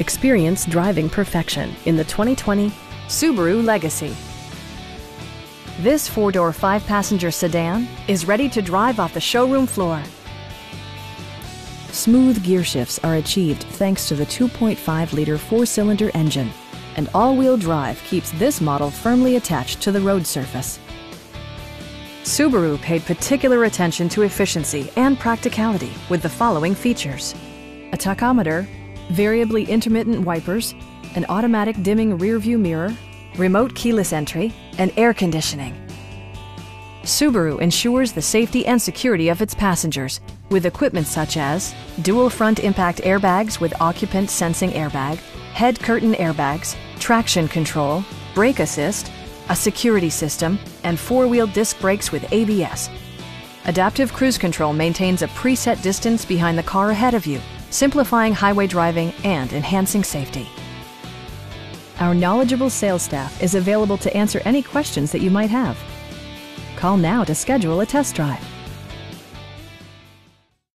Experience driving perfection in the 2020 Subaru Legacy. This four-door, five-passenger sedan is ready to drive off the showroom floor. Smooth gear shifts are achieved thanks to the 2.5-liter four-cylinder engine, and all-wheel drive keeps this model firmly attached to the road surface. Subaru paid particular attention to efficiency and practicality with the following features. A tachometer, variably intermittent wipers, an automatic dimming rearview mirror, remote keyless entry, and air conditioning. Subaru ensures the safety and security of its passengers with equipment such as dual front impact airbags with occupant sensing airbag, head curtain airbags, traction control, brake assist, a security system, and four-wheel disc brakes with ABS. Adaptive Cruise Control maintains a preset distance behind the car ahead of you, simplifying highway driving and enhancing safety. Our knowledgeable sales staff is available to answer any questions that you might have. Call now to schedule a test drive.